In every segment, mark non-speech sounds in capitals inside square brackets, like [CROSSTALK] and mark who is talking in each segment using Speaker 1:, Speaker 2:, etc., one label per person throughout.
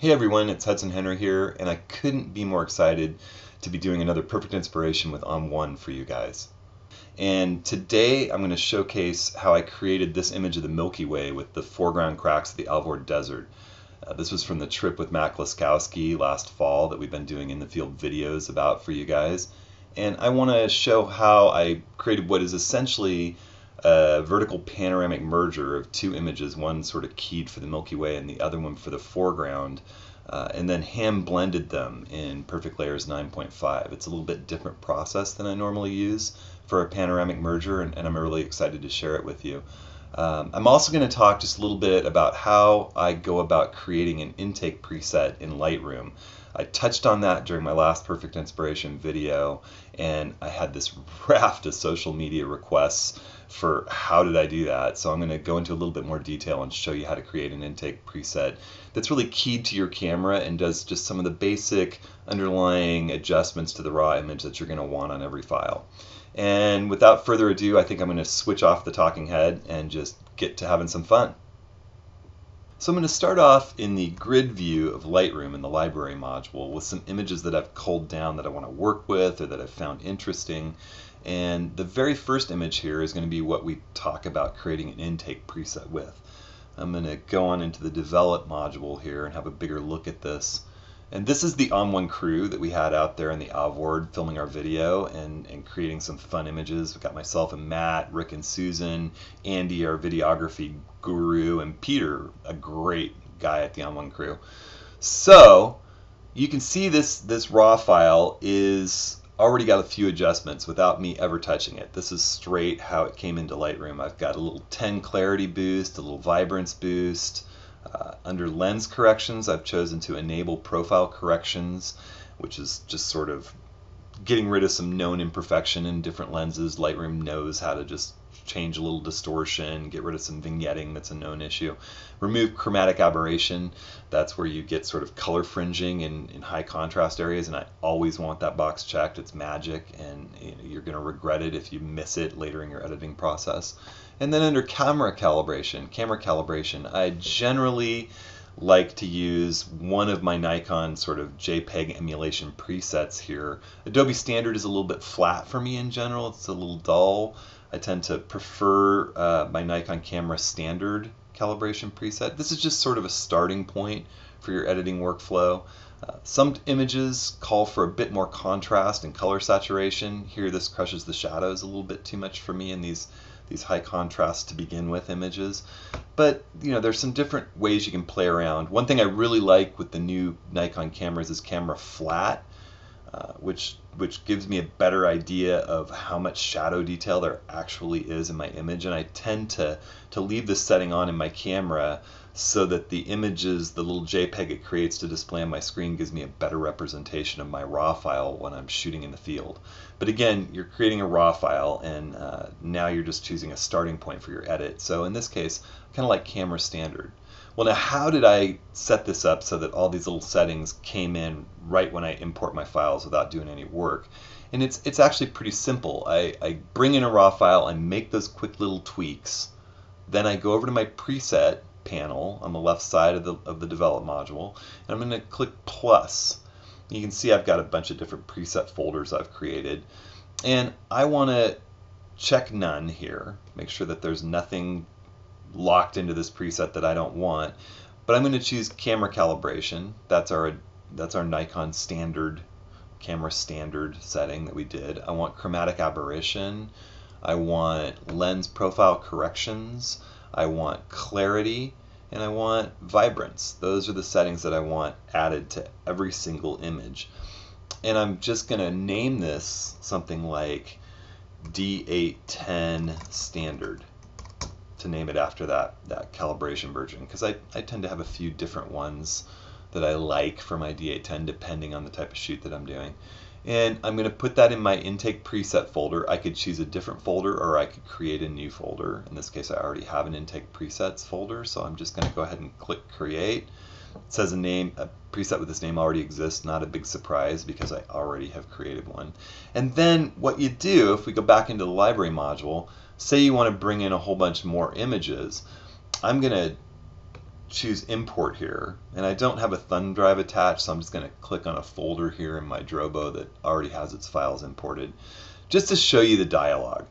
Speaker 1: Hey everyone, it's Hudson Henry here, and I couldn't be more excited to be doing another Perfect Inspiration with ON1 for you guys. And today I'm going to showcase how I created this image of the Milky Way with the foreground cracks of the Alvord Desert. Uh, this was from the trip with Matt Kloskowski last fall that we've been doing in the field videos about for you guys. And I want to show how I created what is essentially a vertical panoramic merger of two images, one sort of keyed for the Milky Way and the other one for the foreground, uh, and then hand blended them in Perfect Layers 9.5. It's a little bit different process than I normally use for a panoramic merger, and, and I'm really excited to share it with you. Um, I'm also going to talk just a little bit about how I go about creating an intake preset in Lightroom. I touched on that during my last Perfect Inspiration video, and I had this [LAUGHS] raft of social media requests for how did I do that. So I'm going to go into a little bit more detail and show you how to create an intake preset that's really keyed to your camera and does just some of the basic underlying adjustments to the raw image that you're going to want on every file. And without further ado, I think I'm going to switch off the talking head and just get to having some fun. So I'm going to start off in the grid view of Lightroom in the library module with some images that I've culled down that I want to work with or that I've found interesting. And the very first image here is going to be what we talk about creating an intake preset with. I'm going to go on into the develop module here and have a bigger look at this. And this is the ON1 crew that we had out there in the Alvord filming our video and, and creating some fun images. We've got myself and Matt, Rick and Susan, Andy, our videography guru, and Peter, a great guy at the ON1 crew. So you can see this, this raw file is already got a few adjustments without me ever touching it. This is straight how it came into Lightroom. I've got a little 10 clarity boost, a little vibrance boost, uh, under lens corrections, I've chosen to enable profile corrections, which is just sort of getting rid of some known imperfection in different lenses. Lightroom knows how to just change a little distortion, get rid of some vignetting that's a known issue. Remove chromatic aberration, that's where you get sort of color fringing in, in high contrast areas, and I always want that box checked. It's magic, and you're going to regret it if you miss it later in your editing process. And then under camera calibration, camera calibration, I generally like to use one of my Nikon sort of JPEG emulation presets here. Adobe Standard is a little bit flat for me in general. It's a little dull. I tend to prefer uh, my Nikon camera standard calibration preset. This is just sort of a starting point for your editing workflow. Uh, some images call for a bit more contrast and color saturation. Here this crushes the shadows a little bit too much for me in these these high contrast to begin with images. But you know, there's some different ways you can play around. One thing I really like with the new Nikon cameras is camera flat, uh, which which gives me a better idea of how much shadow detail there actually is in my image. And I tend to to leave this setting on in my camera so that the images, the little JPEG it creates to display on my screen gives me a better representation of my raw file when I'm shooting in the field. But again, you're creating a raw file and uh, now you're just choosing a starting point for your edit. So in this case, kind of like camera standard. Well now how did I set this up so that all these little settings came in right when I import my files without doing any work? And it's, it's actually pretty simple. I, I bring in a raw file, I make those quick little tweaks, then I go over to my preset panel on the left side of the, of the develop module and I'm going to click plus. You can see I've got a bunch of different preset folders I've created and I want to check none here make sure that there's nothing locked into this preset that I don't want but I'm going to choose camera calibration. That's our that's our Nikon standard camera standard setting that we did. I want chromatic aberration. I want lens profile corrections. I want clarity, and I want vibrance. Those are the settings that I want added to every single image. And I'm just going to name this something like D810 standard to name it after that, that calibration version because I, I tend to have a few different ones that I like for my D810 depending on the type of shoot that I'm doing and I'm going to put that in my intake preset folder. I could choose a different folder or I could create a new folder. In this case I already have an intake presets folder so I'm just going to go ahead and click create. It says a name, a preset with this name already exists, not a big surprise because I already have created one. And then what you do, if we go back into the library module, say you want to bring in a whole bunch more images, I'm going to choose import here and I don't have a thumb drive attached so I'm just going to click on a folder here in my Drobo that already has its files imported just to show you the dialog.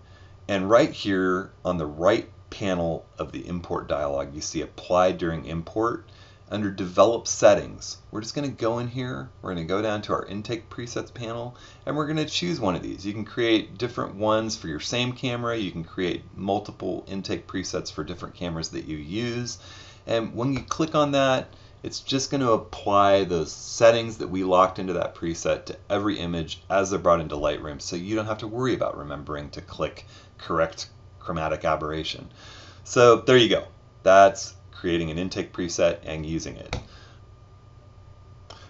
Speaker 1: And right here on the right panel of the import dialog you see apply during import under develop settings. We're just going to go in here we're going to go down to our intake presets panel and we're going to choose one of these. You can create different ones for your same camera you can create multiple intake presets for different cameras that you use and when you click on that, it's just going to apply those settings that we locked into that preset to every image as they're brought into Lightroom. So you don't have to worry about remembering to click correct chromatic aberration. So there you go. That's creating an intake preset and using it.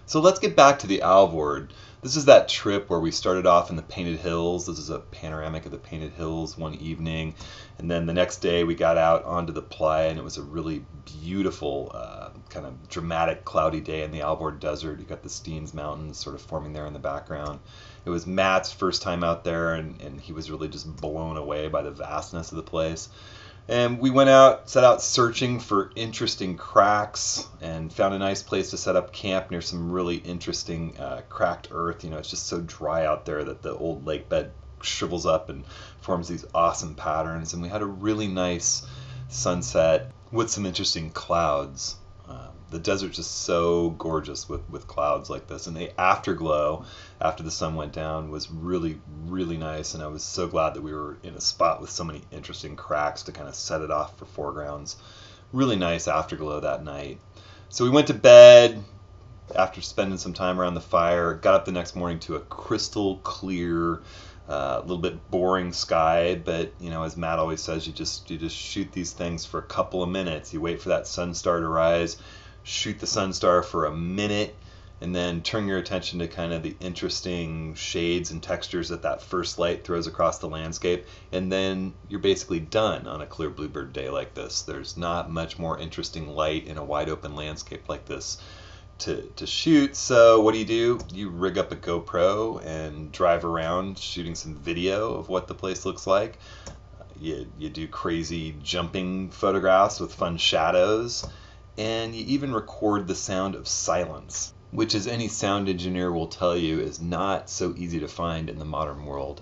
Speaker 1: So let's get back to the Alvord. This is that trip where we started off in the Painted Hills. This is a panoramic of the Painted Hills one evening. And then the next day we got out onto the playa and it was a really beautiful, uh, kind of dramatic cloudy day in the Alvord Desert. You got the Steens Mountains sort of forming there in the background. It was Matt's first time out there and, and he was really just blown away by the vastness of the place. And we went out, set out searching for interesting cracks, and found a nice place to set up camp near some really interesting uh, cracked earth. You know, it's just so dry out there that the old lake bed shrivels up and forms these awesome patterns. And we had a really nice sunset with some interesting clouds the desert's just so gorgeous with, with clouds like this. And the afterglow after the sun went down was really, really nice. And I was so glad that we were in a spot with so many interesting cracks to kind of set it off for foregrounds. Really nice afterglow that night. So we went to bed after spending some time around the fire. Got up the next morning to a crystal clear, a uh, little bit boring sky, but you know, as Matt always says, you just you just shoot these things for a couple of minutes. You wait for that sun star to rise, shoot the sun star for a minute and then turn your attention to kind of the interesting shades and textures that that first light throws across the landscape and then you're basically done on a clear bluebird day like this. There's not much more interesting light in a wide open landscape like this to, to shoot. So what do you do? You rig up a gopro and drive around shooting some video of what the place looks like. You, you do crazy jumping photographs with fun shadows and you even record the sound of silence, which, as any sound engineer will tell you, is not so easy to find in the modern world.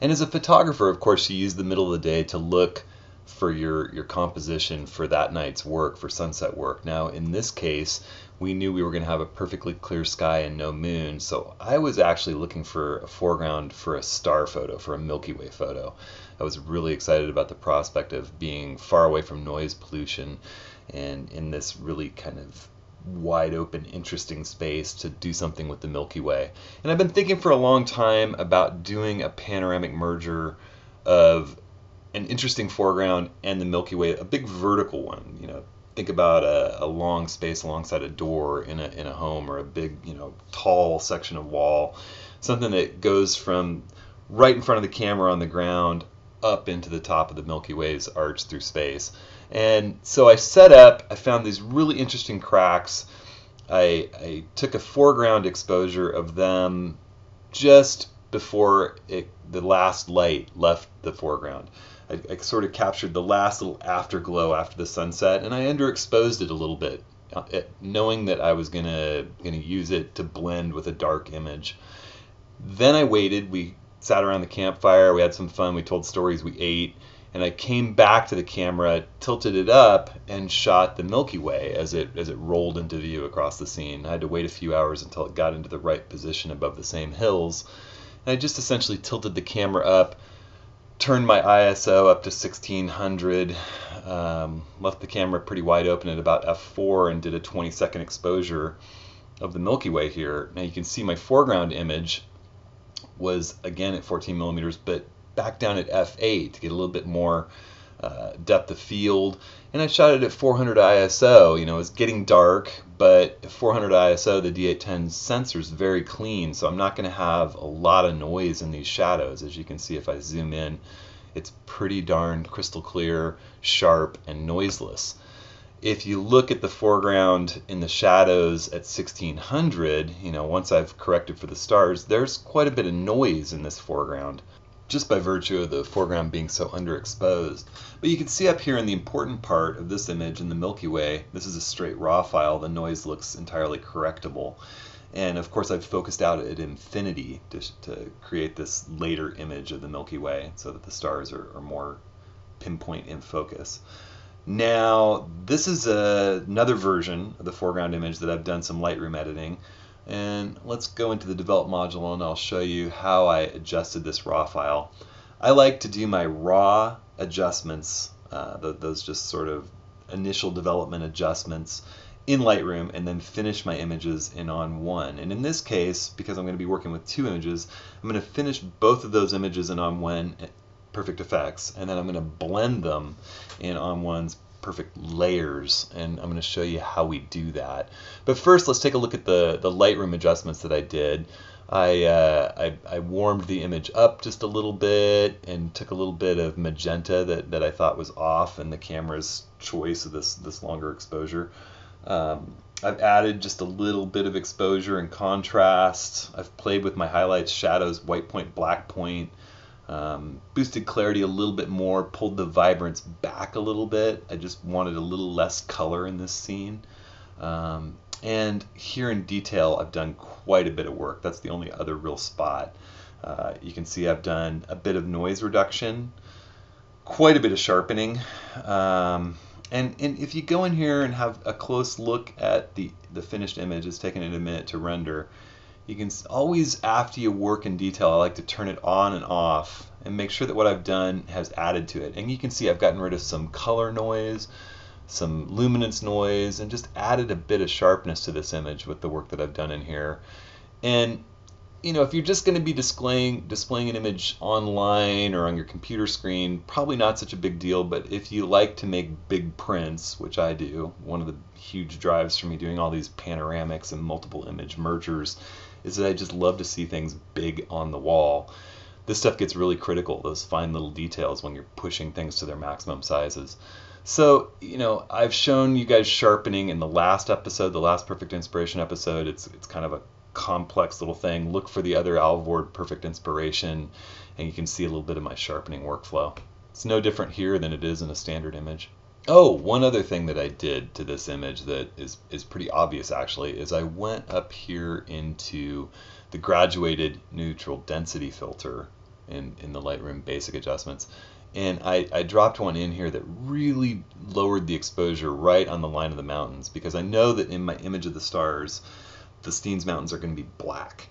Speaker 1: And as a photographer, of course, you use the middle of the day to look for your, your composition for that night's work, for sunset work. Now, in this case, we knew we were going to have a perfectly clear sky and no moon, so I was actually looking for a foreground for a star photo, for a Milky Way photo. I was really excited about the prospect of being far away from noise pollution and in this really kind of wide open, interesting space to do something with the Milky Way. And I've been thinking for a long time about doing a panoramic merger of an interesting foreground and the Milky Way, a big vertical one. You know, think about a, a long space alongside a door in a in a home or a big, you know, tall section of wall, something that goes from right in front of the camera on the ground up into the top of the Milky Way's arch through space. And so I set up, I found these really interesting cracks. I, I took a foreground exposure of them just before it, the last light left the foreground. I, I, sort of captured the last little afterglow after the sunset, and I underexposed it a little bit, uh, knowing that I was gonna gonna use it to blend with a dark image. Then I waited. We sat around the campfire. We had some fun. We told stories. We ate and I came back to the camera, tilted it up, and shot the Milky Way as it as it rolled into view across the scene. I had to wait a few hours until it got into the right position above the same hills. And I just essentially tilted the camera up, turned my ISO up to 1600, um, left the camera pretty wide open at about f4, and did a 20 second exposure of the Milky Way here. Now you can see my foreground image was again at 14 millimeters, but back down at f8 to get a little bit more uh, depth of field. And I shot it at 400 ISO. You know, it's getting dark, but 400 ISO, the D810 sensor is very clean, so I'm not going to have a lot of noise in these shadows. As you can see, if I zoom in, it's pretty darn crystal clear, sharp, and noiseless. If you look at the foreground in the shadows at 1600, you know, once I've corrected for the stars, there's quite a bit of noise in this foreground. Just by virtue of the foreground being so underexposed. But you can see up here in the important part of this image in the Milky Way, this is a straight raw file, the noise looks entirely correctable. And of course I've focused out at infinity to, to create this later image of the Milky Way so that the stars are, are more pinpoint in focus. Now, this is a, another version of the foreground image that I've done some Lightroom editing. And let's go into the develop module and I'll show you how I adjusted this raw file. I like to do my raw adjustments, uh, those just sort of initial development adjustments in Lightroom and then finish my images in ON1. And in this case, because I'm going to be working with two images, I'm going to finish both of those images in ON1 Perfect Effects and then I'm going to blend them in ON1's perfect layers and I'm going to show you how we do that. But first let's take a look at the, the Lightroom adjustments that I did. I, uh, I, I, warmed the image up just a little bit and took a little bit of magenta that, that I thought was off in the camera's choice of this, this longer exposure. Um, I've added just a little bit of exposure and contrast. I've played with my highlights, shadows, white point, black point, um, boosted clarity a little bit more, pulled the vibrance back a little bit. I just wanted a little less color in this scene. Um, and here in detail, I've done quite a bit of work. That's the only other real spot. Uh, you can see I've done a bit of noise reduction, quite a bit of sharpening. Um, and, and if you go in here and have a close look at the, the finished image, it's taken it a minute to render you can always, after you work in detail, I like to turn it on and off and make sure that what I've done has added to it. And you can see I've gotten rid of some color noise, some luminance noise, and just added a bit of sharpness to this image with the work that I've done in here. And you know, if you're just going to be displaying displaying an image online or on your computer screen, probably not such a big deal. But if you like to make big prints, which I do, one of the huge drives for me doing all these panoramics and multiple image mergers is that I just love to see things big on the wall. This stuff gets really critical, those fine little details when you're pushing things to their maximum sizes. So, you know, I've shown you guys sharpening in the last episode, the last Perfect Inspiration episode. It's it's kind of a complex little thing. Look for the other Alvord Perfect Inspiration, and you can see a little bit of my sharpening workflow. It's no different here than it is in a standard image. Oh, one other thing that I did to this image that is, is pretty obvious actually is I went up here into the graduated neutral density filter in, in the Lightroom basic adjustments. And I, I dropped one in here that really lowered the exposure right on the line of the mountains because I know that in my image of the stars the Steens Mountains are going to be black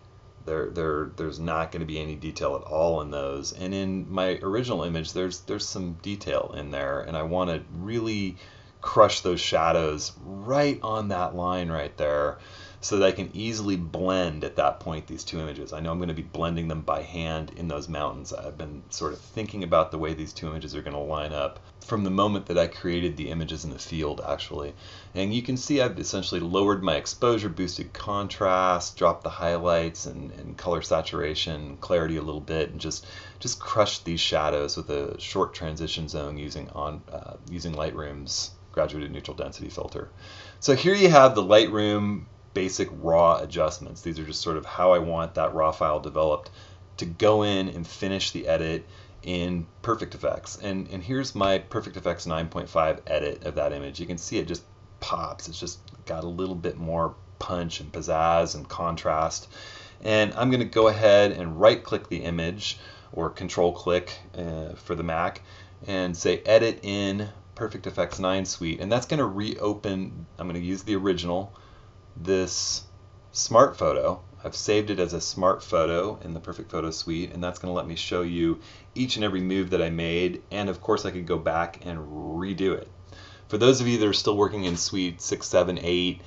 Speaker 1: there, there, there's not going to be any detail at all in those. And in my original image, there's there's some detail in there, and I want to really crush those shadows right on that line right there so that I can easily blend at that point these two images. I know I'm going to be blending them by hand in those mountains. I've been sort of thinking about the way these two images are going to line up from the moment that I created the images in the field actually. And you can see I've essentially lowered my exposure, boosted contrast, dropped the highlights and, and color saturation, clarity a little bit, and just just crushed these shadows with a short transition zone using on uh, using Lightroom's graduated neutral density filter. So here you have the Lightroom basic raw adjustments. These are just sort of how I want that raw file developed to go in and finish the edit in Perfect Effects. And, and here's my Perfect Effects 9.5 edit of that image. You can see it just pops. It's just got a little bit more punch and pizzazz and contrast. And I'm going to go ahead and right click the image or control click uh, for the Mac and say edit in Perfect Effects 9 suite. And that's going to reopen, I'm going to use the original this smart photo. I've saved it as a smart photo in the Perfect Photo Suite, and that's going to let me show you each and every move that I made, and of course I could go back and redo it. For those of you that are still working in Suite 6, 7, 8,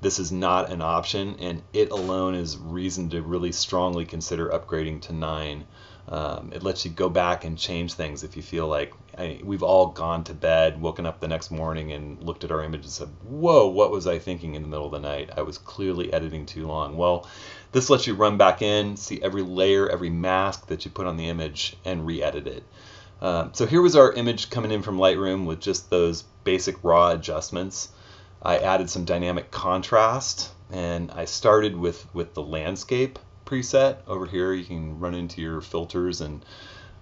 Speaker 1: this is not an option, and it alone is reason to really strongly consider upgrading to 9. Um, it lets you go back and change things if you feel like I, we've all gone to bed, woken up the next morning, and looked at our image and said, Whoa, what was I thinking in the middle of the night? I was clearly editing too long. Well, this lets you run back in, see every layer, every mask that you put on the image, and re edit it. Um, so here was our image coming in from Lightroom with just those basic raw adjustments. I added some dynamic contrast, and I started with, with the landscape preset over here. You can run into your filters and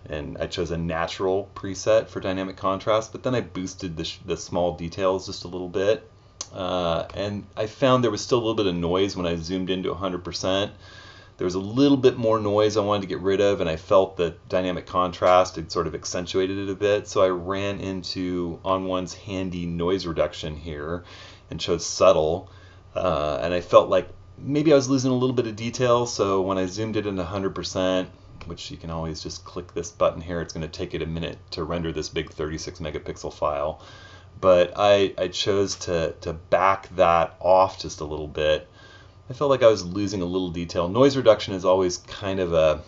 Speaker 1: and I chose a natural preset for dynamic contrast, but then I boosted the, the small details just a little bit. Uh, and I found there was still a little bit of noise when I zoomed into 100%. There was a little bit more noise I wanted to get rid of, and I felt that dynamic contrast had sort of accentuated it a bit. So I ran into ON1's handy noise reduction here and chose subtle. Uh, and I felt like maybe I was losing a little bit of detail, so when I zoomed it into 100%, which you can always just click this button here, it's going to take it a minute to render this big 36 megapixel file. But I, I chose to, to back that off just a little bit. I felt like I was losing a little detail. Noise reduction is always kind of a,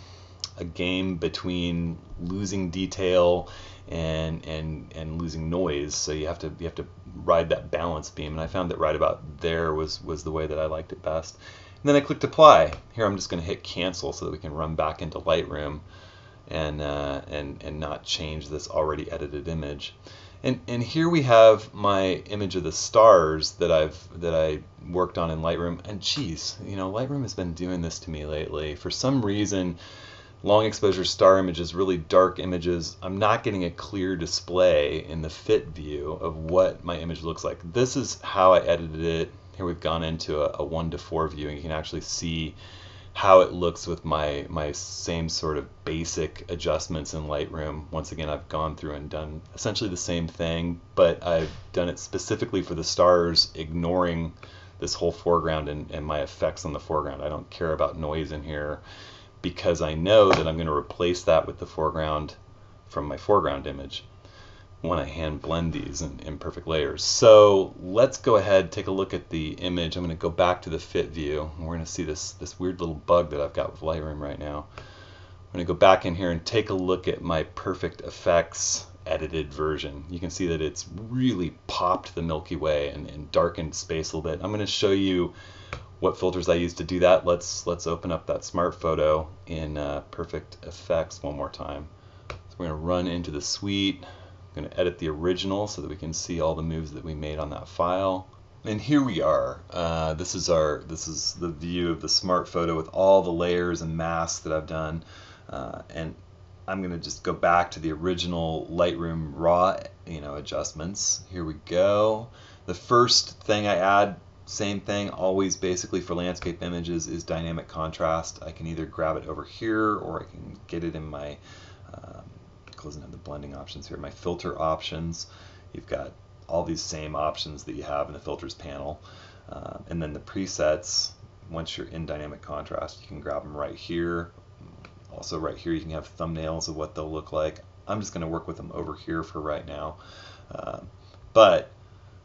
Speaker 1: a game between losing detail and and and losing noise. So you have to you have to ride that balance beam, and I found that right about there was was the way that I liked it best. And then I clicked apply. Here I'm just going to hit cancel so that we can run back into Lightroom and uh, and and not change this already edited image. And and here we have my image of the stars that I've that I worked on in Lightroom. And geez, you know, Lightroom has been doing this to me lately. For some reason, long exposure star images, really dark images, I'm not getting a clear display in the fit view of what my image looks like. This is how I edited it. Here we've gone into a, a 1 to 4 view and you can actually see how it looks with my, my same sort of basic adjustments in Lightroom. Once again, I've gone through and done essentially the same thing, but I've done it specifically for the stars, ignoring this whole foreground and, and my effects on the foreground. I don't care about noise in here because I know that I'm going to replace that with the foreground from my foreground image when I hand blend these in, perfect layers. So let's go ahead take a look at the image. I'm going to go back to the fit view. We're going to see this, this weird little bug that I've got with Lightroom right now. I'm going to go back in here and take a look at my perfect effects edited version. You can see that it's really popped the Milky Way and, and darkened space a little bit. I'm going to show you what filters I use to do that. Let's let's open up that smart photo in uh, Perfect Effects one more time. So we're going to run into the suite. I'm going to edit the original so that we can see all the moves that we made on that file. And here we are. Uh, this is our this is the view of the smart photo with all the layers and masks that I've done. Uh, and I'm going to just go back to the original Lightroom raw you know adjustments. Here we go. The first thing I add same thing, always basically for landscape images is dynamic contrast. I can either grab it over here or I can get it in my, um, closing out the blending options here, my filter options. You've got all these same options that you have in the filters panel. Uh, and then the presets, once you're in dynamic contrast, you can grab them right here. Also right here you can have thumbnails of what they'll look like. I'm just going to work with them over here for right now. Uh, but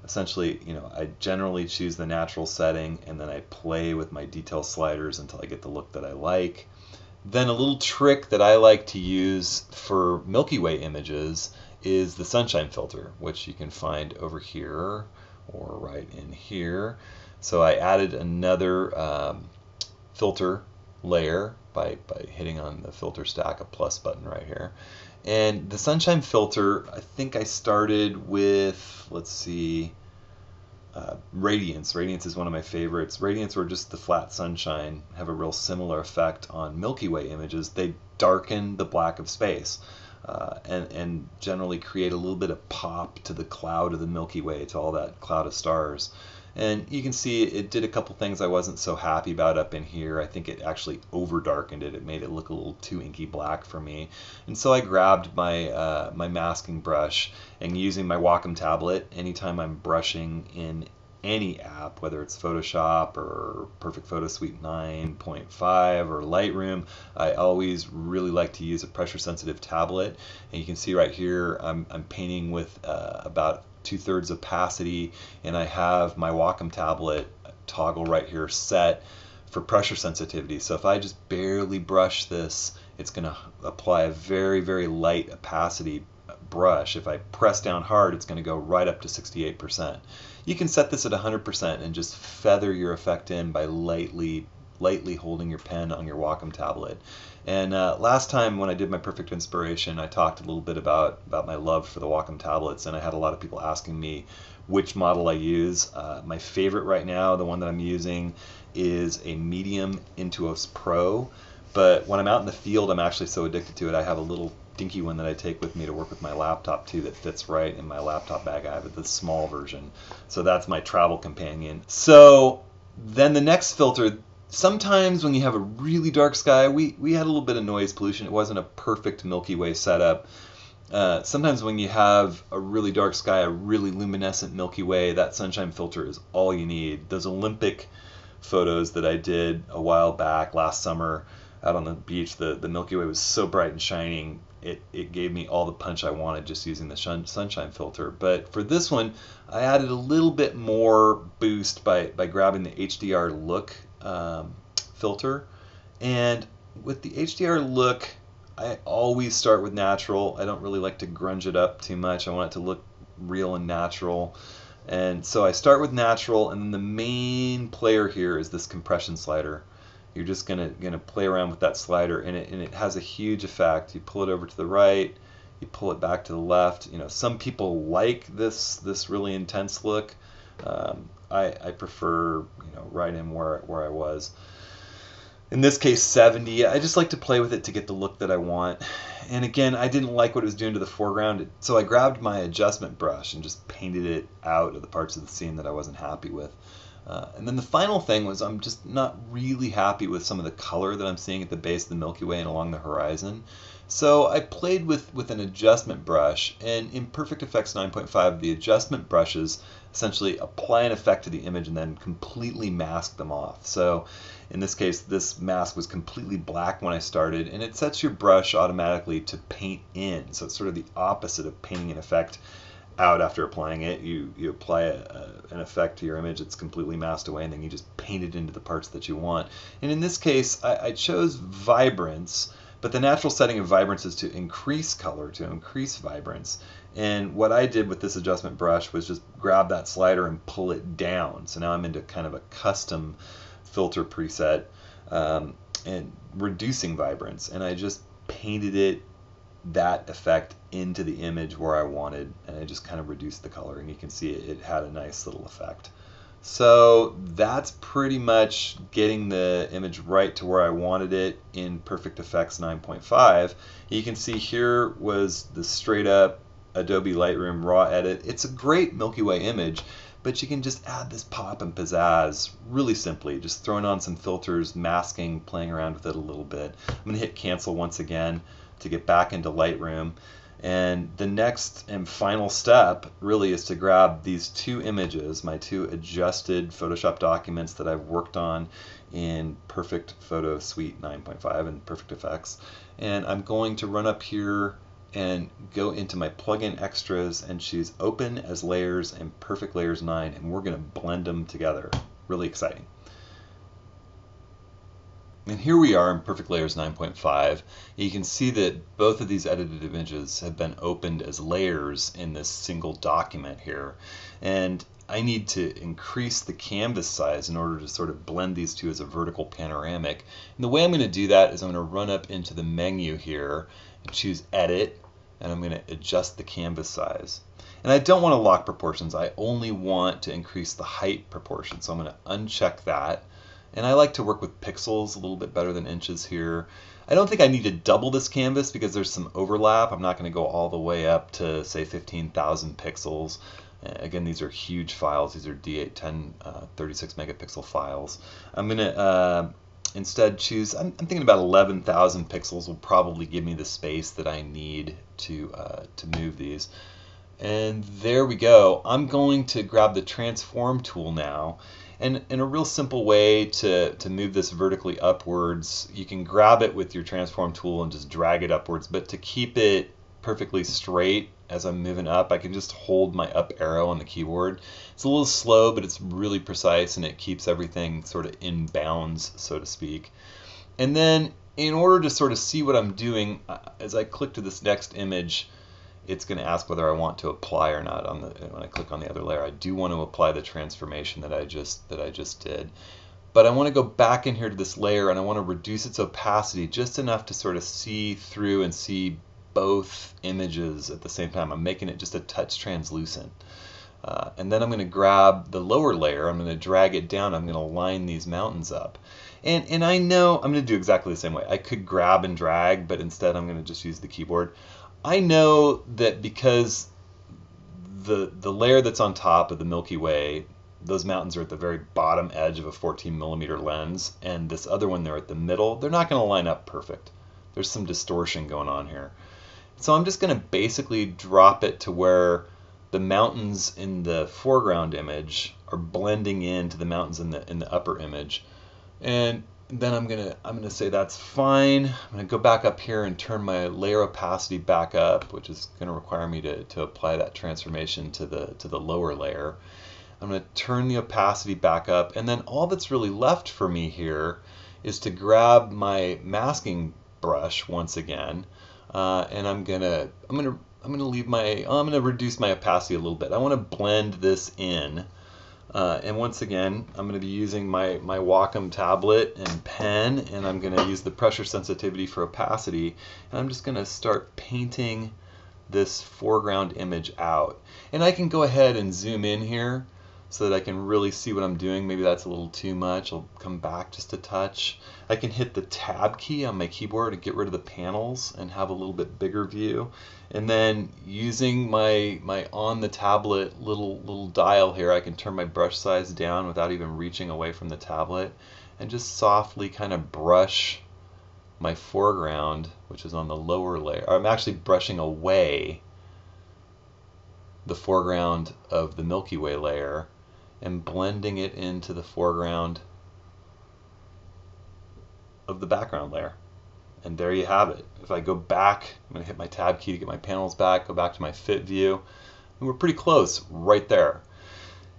Speaker 1: essentially, you know, I generally choose the natural setting and then I play with my detail sliders until I get the look that I like. Then a little trick that I like to use for Milky Way images is the sunshine filter, which you can find over here or right in here. So I added another um, filter layer by, by hitting on the filter stack, a plus button right here. And the sunshine filter, I think I started with, let's see, uh, Radiance. Radiance is one of my favorites. Radiance or just the flat sunshine have a real similar effect on Milky Way images. They darken the black of space. Uh, and, and generally create a little bit of pop to the cloud of the Milky Way, to all that cloud of stars. And you can see it did a couple things I wasn't so happy about up in here. I think it actually over darkened it. It made it look a little too inky black for me. And so I grabbed my, uh, my masking brush and using my Wacom tablet, anytime I'm brushing in any app, whether it's Photoshop or Perfect Photo Suite 9.5 or Lightroom, I always really like to use a pressure sensitive tablet. And you can see right here, I'm, I'm painting with uh, about two thirds opacity and I have my Wacom tablet toggle right here set for pressure sensitivity. So if I just barely brush this, it's going to apply a very, very light opacity brush. If I press down hard, it's going to go right up to 68%. You can set this at 100% and just feather your effect in by lightly lightly holding your pen on your Wacom tablet. And uh, last time when I did my Perfect Inspiration, I talked a little bit about, about my love for the Wacom tablets, and I had a lot of people asking me which model I use. Uh, my favorite right now, the one that I'm using, is a medium Intuos Pro. But when I'm out in the field, I'm actually so addicted to it, I have a little dinky one that I take with me to work with my laptop too that fits right in my laptop bag. I have the small version. So that's my travel companion. So then the next filter, sometimes when you have a really dark sky, we, we had a little bit of noise pollution. It wasn't a perfect Milky Way setup. Uh, sometimes when you have a really dark sky, a really luminescent Milky Way, that sunshine filter is all you need. Those Olympic photos that I did a while back last summer out on the beach, the, the Milky Way was so bright and shining, it, it gave me all the punch I wanted just using the shun, sunshine filter. But for this one, I added a little bit more boost by, by grabbing the HDR look um, filter. And with the HDR look, I always start with natural. I don't really like to grunge it up too much. I want it to look real and natural. And so I start with natural, and then the main player here is this compression slider. You're just gonna gonna play around with that slider, and it and it has a huge effect. You pull it over to the right, you pull it back to the left. You know, some people like this this really intense look. Um, I I prefer you know right in where where I was. In this case, 70. I just like to play with it to get the look that I want. And again, I didn't like what it was doing to the foreground, so I grabbed my adjustment brush and just painted it out of the parts of the scene that I wasn't happy with. Uh, and then the final thing was I'm just not really happy with some of the color that I'm seeing at the base of the Milky Way and along the horizon. So I played with, with an adjustment brush, and in Perfect Effects 9.5, the adjustment brushes essentially apply an effect to the image and then completely mask them off. So in this case, this mask was completely black when I started, and it sets your brush automatically to paint in. So it's sort of the opposite of painting an effect out after applying it. You you apply a, a, an effect to your image, it's completely masked away, and then you just paint it into the parts that you want. And in this case, I, I chose vibrance, but the natural setting of vibrance is to increase color, to increase vibrance. And what I did with this adjustment brush was just grab that slider and pull it down. So now I'm into kind of a custom filter preset um, and reducing vibrance. And I just painted it that effect into the image where I wanted and I just kind of reduced the color and you can see it, it had a nice little effect. So that's pretty much getting the image right to where I wanted it in Perfect Effects 9.5. You can see here was the straight up Adobe Lightroom raw edit. It's a great Milky Way image, but you can just add this pop and pizzazz really simply, just throwing on some filters, masking, playing around with it a little bit. I'm going to hit cancel once again to get back into Lightroom. And the next and final step really is to grab these two images, my two adjusted Photoshop documents that I've worked on in Perfect Photo Suite 9.5 and Perfect Effects. And I'm going to run up here and go into my plugin extras and choose open as layers and perfect layers 9 and we're going to blend them together. Really exciting. And here we are in Perfect Layers 9.5. You can see that both of these edited images have been opened as layers in this single document here. And I need to increase the canvas size in order to sort of blend these two as a vertical panoramic. And the way I'm going to do that is I'm going to run up into the menu here and choose Edit, and I'm going to adjust the canvas size. And I don't want to lock proportions. I only want to increase the height proportion. So I'm going to uncheck that and I like to work with pixels a little bit better than inches here. I don't think I need to double this canvas because there's some overlap. I'm not going to go all the way up to say 15,000 pixels. Again, these are huge files. These are D810 uh, 36 megapixel files. I'm going to uh, instead choose, I'm, I'm, thinking about 11,000 pixels will probably give me the space that I need to, uh, to move these. And there we go. I'm going to grab the transform tool now and in a real simple way to, to move this vertically upwards, you can grab it with your transform tool and just drag it upwards. But to keep it perfectly straight as I'm moving up, I can just hold my up arrow on the keyboard. It's a little slow, but it's really precise and it keeps everything sort of in bounds, so to speak. And then in order to sort of see what I'm doing, as I click to this next image, it's going to ask whether I want to apply or not on the when I click on the other layer. I do want to apply the transformation that I just that I just did. But I want to go back in here to this layer and I want to reduce its opacity just enough to sort of see through and see both images at the same time. I'm making it just a touch translucent. Uh, and then I'm going to grab the lower layer, I'm going to drag it down, I'm going to line these mountains up. And, and I know I'm going to do exactly the same way. I could grab and drag, but instead I'm going to just use the keyboard. I know that because the, the layer that's on top of the Milky Way, those mountains are at the very bottom edge of a 14 millimeter lens, and this other one they're at the middle, they're not going to line up perfect. There's some distortion going on here. So I'm just going to basically drop it to where the mountains in the foreground image are blending into the mountains in the in the upper image. And then I'm gonna I'm gonna say that's fine. I'm gonna go back up here and turn my layer opacity back up, which is gonna require me to, to apply that transformation to the to the lower layer. I'm gonna turn the opacity back up, and then all that's really left for me here is to grab my masking brush once again, uh, and I'm gonna I'm gonna I'm to leave my, I'm to reduce my opacity a little bit. I want to blend this in. Uh, and once again, I'm going to be using my, my Wacom tablet and pen, and I'm going to use the pressure sensitivity for opacity. And I'm just going to start painting this foreground image out. And I can go ahead and zoom in here so that I can really see what I'm doing. Maybe that's a little too much. I'll come back just a touch. I can hit the tab key on my keyboard to get rid of the panels and have a little bit bigger view. And then using my my on the tablet little little dial here, I can turn my brush size down without even reaching away from the tablet and just softly kind of brush my foreground, which is on the lower layer. I'm actually brushing away the foreground of the Milky Way layer and blending it into the foreground of the background layer. And there you have it. If I go back, I'm going to hit my tab key to get my panels back, go back to my fit view, and we're pretty close right there.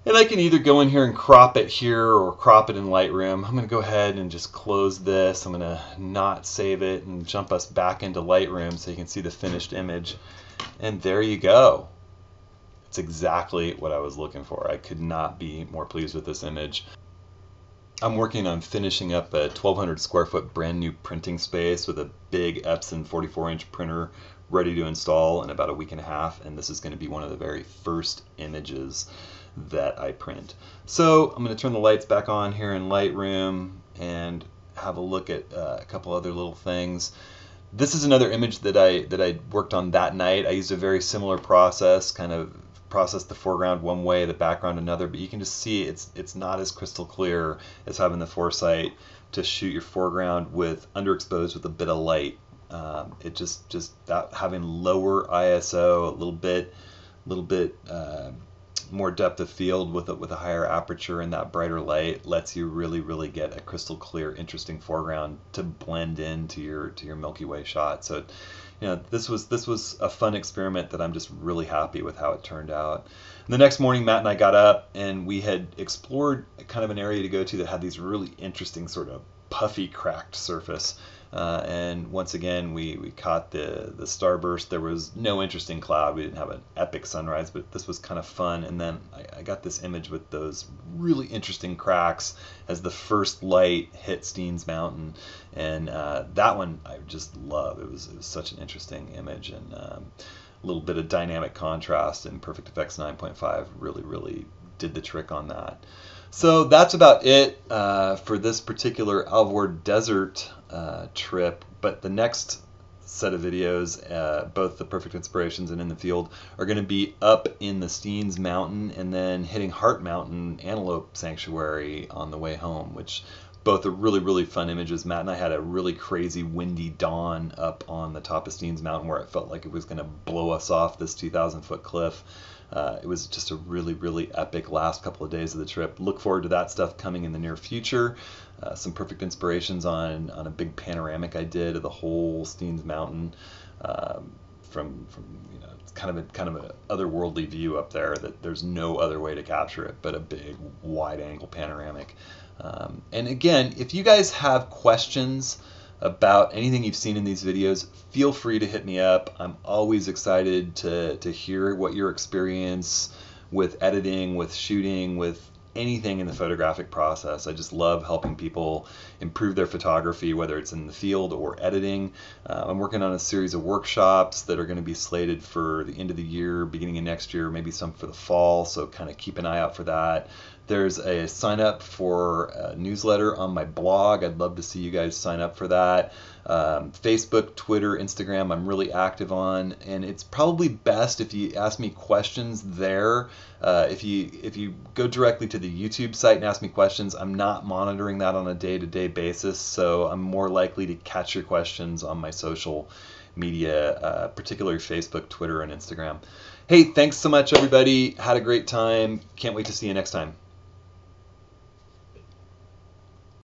Speaker 1: And I can either go in here and crop it here or crop it in Lightroom. I'm going to go ahead and just close this. I'm going to not save it and jump us back into Lightroom so you can see the finished image. And there you go. It's exactly what I was looking for. I could not be more pleased with this image. I'm working on finishing up a 1200 square foot brand new printing space with a big Epson 44 inch printer ready to install in about a week and a half and this is going to be one of the very first images that I print. So I'm going to turn the lights back on here in Lightroom and have a look at uh, a couple other little things. This is another image that I that I worked on that night. I used a very similar process, kind of process the foreground one way, the background another, but you can just see it's it's not as crystal clear as having the foresight to shoot your foreground with underexposed with a bit of light. Um, it just just that having lower ISO, a little bit, a little bit uh, more depth of field with a, with a higher aperture and that brighter light lets you really really get a crystal clear, interesting foreground to blend into your to your Milky Way shot. So you know, this was this was a fun experiment that I'm just really happy with how it turned out. The next morning, Matt and I got up and we had explored kind of an area to go to that had these really interesting sort of puffy, cracked surface. Uh, and once again, we, we caught the, the starburst. There was no interesting cloud. We didn't have an epic sunrise, but this was kind of fun. And then I, I got this image with those really interesting cracks as the first light hit Steens Mountain. And uh, that one I just love. It was, it was such an interesting image and um, a little bit of dynamic contrast. And Perfect Effects 9.5 really, really did the trick on that. So that's about it uh, for this particular Alvord Desert uh, trip. But the next set of videos, uh, both the Perfect Inspirations and In the Field, are going to be up in the Steens Mountain and then hitting Hart Mountain Antelope Sanctuary on the way home, which both are really, really fun images. Matt and I had a really crazy windy dawn up on the top of Steens Mountain where it felt like it was going to blow us off this 2,000 foot cliff. Uh, it was just a really, really epic last couple of days of the trip. Look forward to that stuff coming in the near future. Uh, some perfect inspirations on on a big panoramic I did of the whole Steens Mountain um, from from you know it's kind of a kind of a otherworldly view up there that there's no other way to capture it but a big wide angle panoramic. Um, and again, if you guys have questions about anything you've seen in these videos, feel free to hit me up. I'm always excited to, to hear what your experience with editing, with shooting, with anything in the photographic process. I just love helping people improve their photography, whether it's in the field or editing. Uh, I'm working on a series of workshops that are going to be slated for the end of the year, beginning of next year, maybe some for the fall. So kind of keep an eye out for that. There's a sign up for a newsletter on my blog. I'd love to see you guys sign up for that. Um, Facebook, Twitter, Instagram, I'm really active on, and it's probably best if you ask me questions there. Uh, if you if you go directly to the YouTube site and ask me questions, I'm not monitoring that on a day-to-day basis, so I'm more likely to catch your questions on my social media, uh, particularly Facebook, Twitter, and Instagram. Hey, thanks so much, everybody. Had a great time. Can't wait to see you next time.